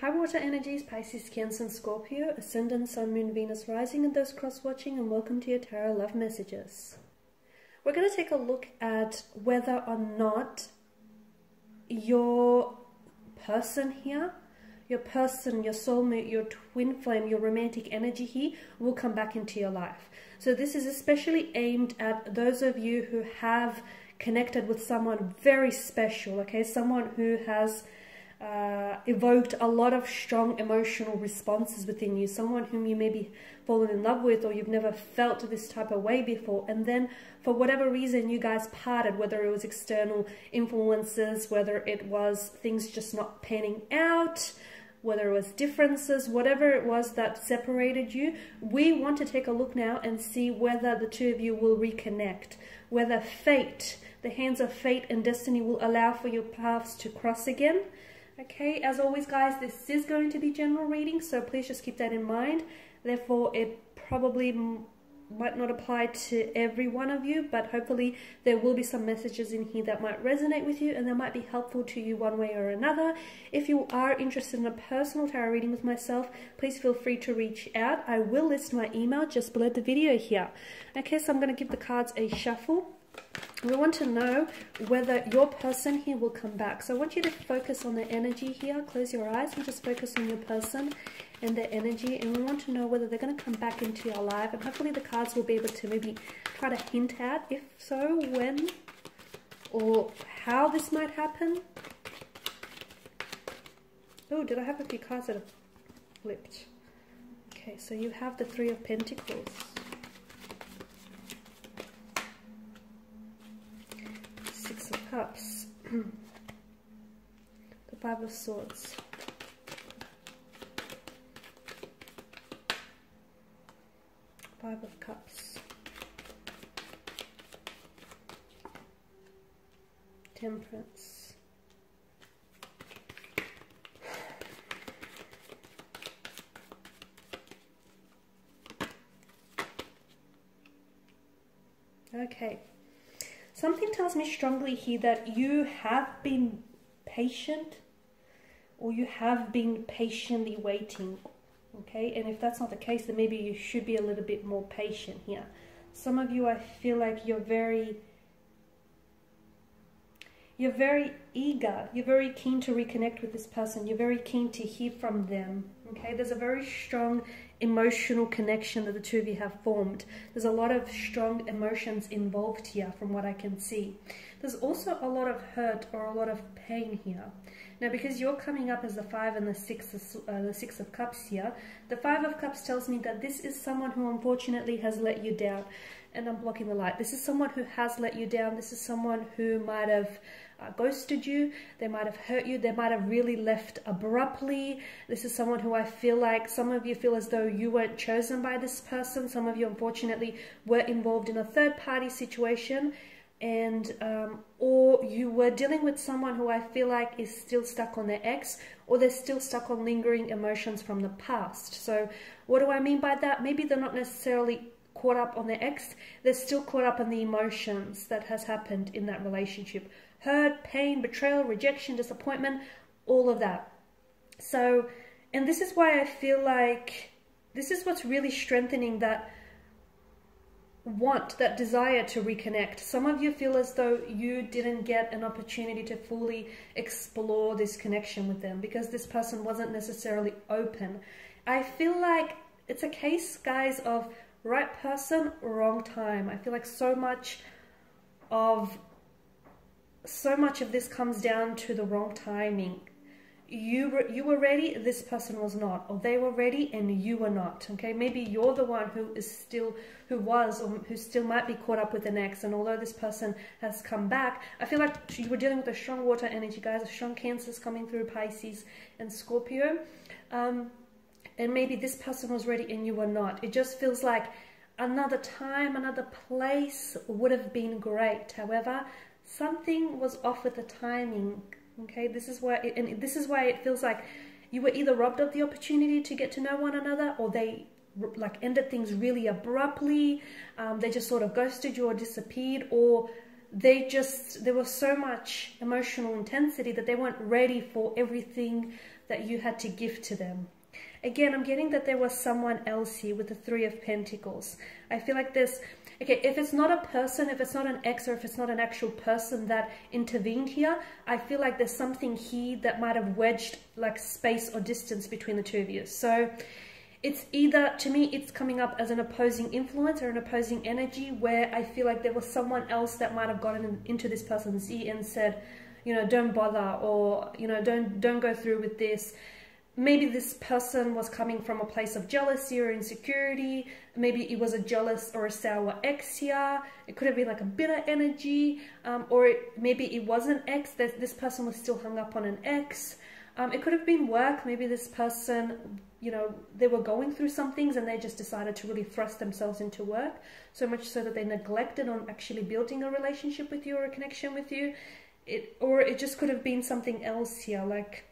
Hi water energies, Pisces, Cancer, and Scorpio, Ascendant, Sun, Moon, Venus, Rising, and those cross-watching, and welcome to your Tarot Love Messages. We're going to take a look at whether or not your person here, your person, your soulmate, your twin flame, your romantic energy here will come back into your life. So this is especially aimed at those of you who have connected with someone very special, okay? Someone who has uh, evoked a lot of strong emotional responses within you, someone whom you may maybe fallen in love with or you've never felt this type of way before, and then for whatever reason you guys parted, whether it was external influences, whether it was things just not panning out, whether it was differences, whatever it was that separated you, we want to take a look now and see whether the two of you will reconnect, whether fate, the hands of fate and destiny will allow for your paths to cross again, Okay, as always guys, this is going to be general reading, so please just keep that in mind. Therefore, it probably might not apply to every one of you, but hopefully there will be some messages in here that might resonate with you and that might be helpful to you one way or another. If you are interested in a personal tarot reading with myself, please feel free to reach out. I will list my email just below the video here. Okay, so I'm going to give the cards a shuffle we want to know whether your person here will come back. So I want you to focus on the energy here. Close your eyes and just focus on your person and their energy. And we want to know whether they're going to come back into your life. And hopefully the cards will be able to maybe try to hint at, if so, when or how this might happen. Oh, did I have a few cards that have flipped? Okay, so you have the Three of Pentacles. Cups, the Five of Swords, Five of Cups, Temperance, Okay. Something tells me strongly here that you have been patient or you have been patiently waiting. Okay, and if that's not the case, then maybe you should be a little bit more patient here. Some of you, I feel like you're very you're very eager, you're very keen to reconnect with this person, you're very keen to hear from them. Okay, there's a very strong emotional connection that the two of you have formed. There's a lot of strong emotions involved here from what I can see. There's also a lot of hurt or a lot of pain here. Now, because you're coming up as the five and the six, uh, the six of cups here, the five of cups tells me that this is someone who unfortunately has let you down. And I'm blocking the light. This is someone who has let you down. This is someone who might have uh, ghosted you, they might have hurt you, they might have really left abruptly. This is someone who I feel like some of you feel as though you weren't chosen by this person. Some of you, unfortunately, were involved in a third party situation and um, or you were dealing with someone who I feel like is still stuck on their ex or they're still stuck on lingering emotions from the past. So what do I mean by that? Maybe they're not necessarily caught up on their ex, they're still caught up on the emotions that has happened in that relationship hurt, pain, betrayal, rejection, disappointment, all of that. So, and this is why I feel like this is what's really strengthening that want, that desire to reconnect. Some of you feel as though you didn't get an opportunity to fully explore this connection with them because this person wasn't necessarily open. I feel like it's a case, guys, of right person, wrong time. I feel like so much of so much of this comes down to the wrong timing. You were, you were ready, this person was not, or they were ready and you were not. Okay, maybe you're the one who is still, who was, or who still might be caught up with an ex. And although this person has come back, I feel like you were dealing with a strong water energy, guys. A strong Cancers coming through Pisces and Scorpio, um, and maybe this person was ready and you were not. It just feels like another time, another place would have been great. However, something was off with the timing. Okay, this is why, it, and this is why it feels like you were either robbed of the opportunity to get to know one another, or they like ended things really abruptly. Um, they just sort of ghosted you or disappeared, or they just there was so much emotional intensity that they weren't ready for everything that you had to give to them. Again, I'm getting that there was someone else here with the Three of Pentacles. I feel like this, okay, if it's not a person, if it's not an ex, or if it's not an actual person that intervened here, I feel like there's something here that might have wedged like space or distance between the two of you. So it's either, to me, it's coming up as an opposing influence or an opposing energy where I feel like there was someone else that might have gotten into this person's ear and said, you know, don't bother or, you know, don't, don't go through with this maybe this person was coming from a place of jealousy or insecurity. Maybe it was a jealous or a sour ex here. It could have been like a bitter energy, um, or it, maybe it was an ex that this person was still hung up on an ex. Um, it could have been work. Maybe this person, you know, they were going through some things and they just decided to really thrust themselves into work, so much so that they neglected on actually building a relationship with you or a connection with you. It, or it just could have been something else here, like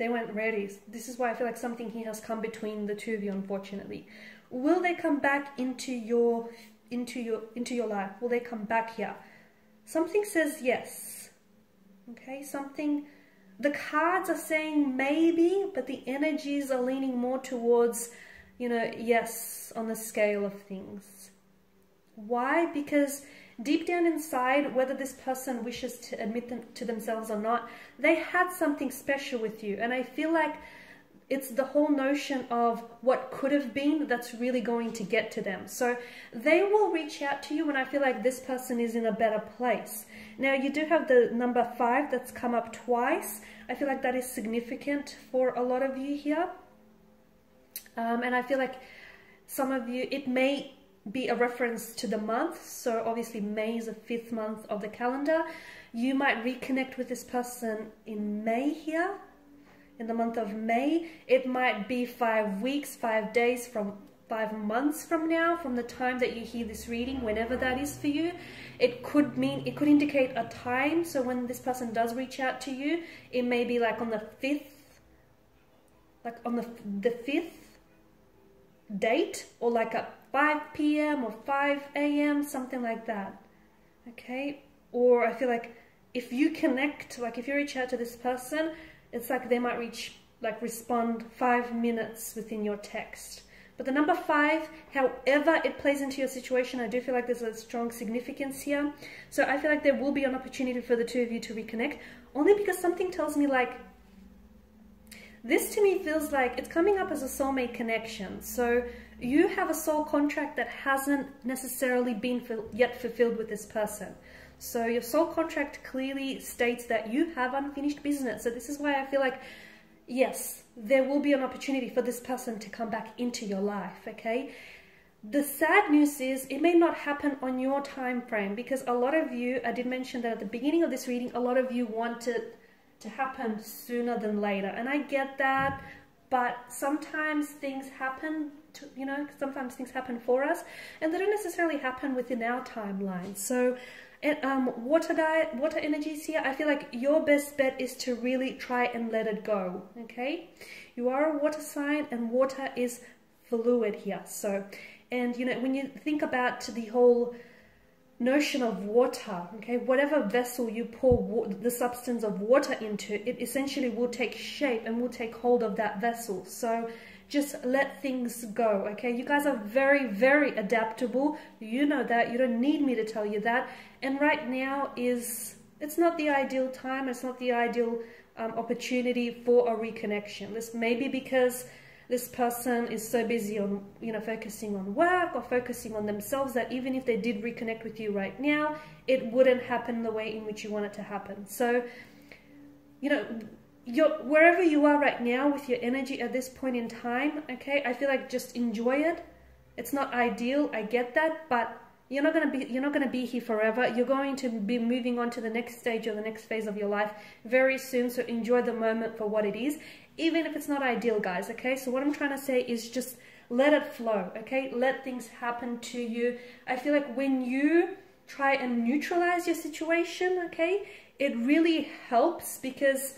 they weren't ready. This is why I feel like something here has come between the two of you, unfortunately. Will they come back into your into your into your life? Will they come back here? Something says yes. Okay, something the cards are saying maybe, but the energies are leaning more towards, you know, yes on the scale of things. Why? Because deep down inside, whether this person wishes to admit them to themselves or not, they had something special with you. And I feel like it's the whole notion of what could have been that's really going to get to them. So they will reach out to you when I feel like this person is in a better place. Now you do have the number five that's come up twice. I feel like that is significant for a lot of you here. Um, and I feel like some of you, it may be a reference to the month. So obviously May is the fifth month of the calendar. You might reconnect with this person in May here, in the month of May. It might be five weeks, five days from five months from now, from the time that you hear this reading, whenever that is for you. It could mean, it could indicate a time. So when this person does reach out to you, it may be like on the 5th, like on the, the 5th date or like a 5 p.m. or 5 a.m., something like that. Okay? Or I feel like if you connect, like if you reach out to this person, it's like they might reach, like respond five minutes within your text. But the number five, however it plays into your situation, I do feel like there's a strong significance here. So I feel like there will be an opportunity for the two of you to reconnect, only because something tells me like, this to me feels like it's coming up as a soulmate connection. So you have a soul contract that hasn't necessarily been yet fulfilled with this person. So your soul contract clearly states that you have unfinished business. So this is why I feel like, yes, there will be an opportunity for this person to come back into your life, okay? The sad news is it may not happen on your time frame because a lot of you, I did mention that at the beginning of this reading, a lot of you wanted to happen sooner than later. And I get that, but sometimes things happen to, you know, sometimes things happen for us and they don't necessarily happen within our timeline. So um, water diet, water energies here, I feel like your best bet is to really try and let it go, okay? You are a water sign and water is fluid here. So, and you know, when you think about the whole notion of water, okay, whatever vessel you pour the substance of water into, it essentially will take shape and will take hold of that vessel. So just let things go, okay? You guys are very, very adaptable. You know that. You don't need me to tell you that. And right now is, it's not the ideal time. It's not the ideal um, opportunity for a reconnection. This may be because this person is so busy on, you know, focusing on work or focusing on themselves that even if they did reconnect with you right now, it wouldn't happen the way in which you want it to happen. So, you know, you're, wherever you are right now with your energy at this point in time, okay, I feel like just enjoy it. It's not ideal, I get that, but you're not gonna be you're not gonna be here forever. You're going to be moving on to the next stage or the next phase of your life very soon. So enjoy the moment for what it is even if it's not ideal, guys, okay? So what I'm trying to say is just let it flow, okay? Let things happen to you. I feel like when you try and neutralize your situation, okay, it really helps because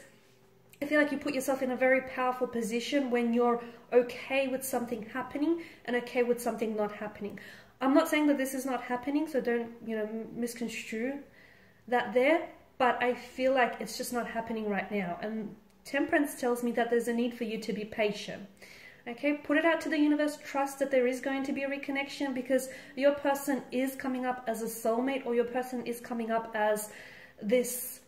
I feel like you put yourself in a very powerful position when you're okay with something happening and okay with something not happening. I'm not saying that this is not happening, so don't, you know, misconstrue that there, but I feel like it's just not happening right now. And Temperance tells me that there's a need for you to be patient. Okay, put it out to the universe. Trust that there is going to be a reconnection because your person is coming up as a soulmate or your person is coming up as this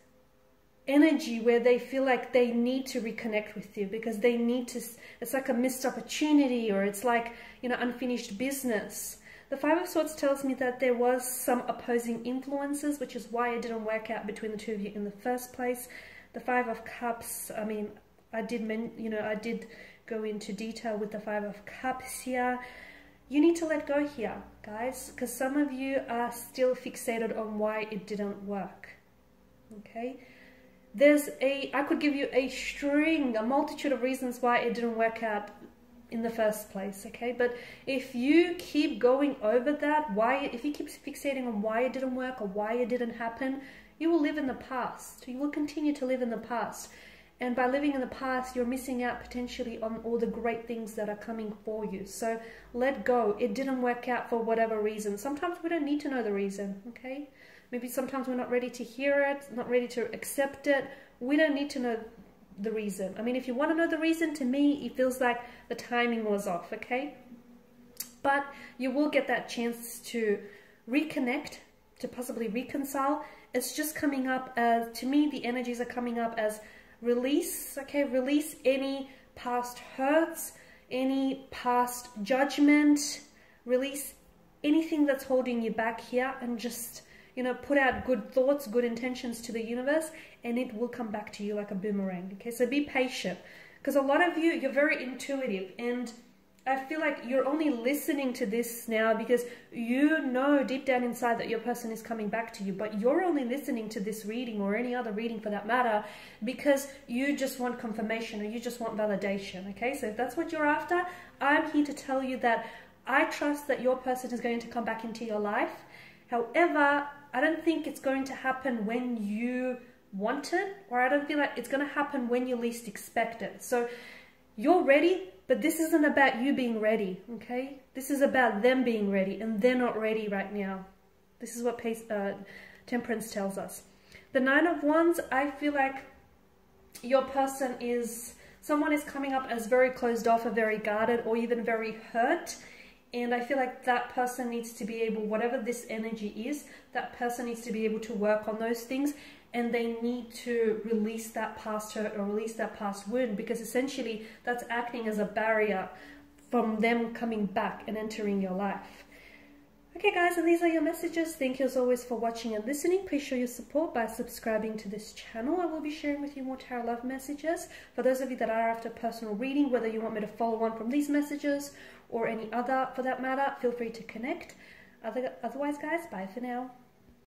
energy where they feel like they need to reconnect with you because they need to it's like a missed opportunity or it's like you know unfinished business the five of swords tells me that there was some opposing influences which is why it didn't work out between the two of you in the first place. The five of cups i mean i did men you know i did go into detail with the five of cups here. You need to let go here guys because some of you are still fixated on why it didn't work okay? There's a i could give you a string a multitude of reasons why it didn't work out in the first place okay? But if you keep going over that why if you keep fixating on why it didn't work or why it didn't happen you will live in the past. You will continue to live in the past. And by living in the past you're missing out potentially on all the great things that are coming for you. So let go. It didn't work out for whatever reason. Sometimes we don't need to know the reason okay? Maybe sometimes we're not ready to hear it not ready to accept it. We don't need to know the reason. I mean if you want to know the reason to me it feels like the timing was off okay? But you will get that chance to reconnect to possibly reconcile. It's just coming up as to me the energies are coming up as release, okay? Release any past hurts, any past judgment, release anything that's holding you back here and just, you know, put out good thoughts, good intentions to the universe and it will come back to you like a boomerang, okay? So be patient because a lot of you, you're very intuitive and I feel like you're only listening to this now because you know deep down inside that your person is coming back to you, but you're only listening to this reading or any other reading for that matter because you just want confirmation or you just want validation. Okay, so if that's what you're after, I'm here to tell you that I trust that your person is going to come back into your life. However, I don't think it's going to happen when you want it, or I don't feel like it's going to happen when you least expect it. So you're ready, but this isn't about you being ready, okay? This is about them being ready, and they're not ready right now. This is what Pace, uh, Temperance tells us. The Nine of Wands, I feel like your person is, someone is coming up as very closed off or very guarded or even very hurt. And I feel like that person needs to be able, whatever this energy is, that person needs to be able to work on those things and they need to release that past hurt or release that past wound because essentially that's acting as a barrier from them coming back and entering your life. Okay guys, and these are your messages. Thank you as always for watching and listening. Please show your support by subscribing to this channel. I will be sharing with you more tarot love messages. For those of you that are after personal reading, whether you want me to follow on from these messages or any other for that matter, feel free to connect. Otherwise guys, bye for now.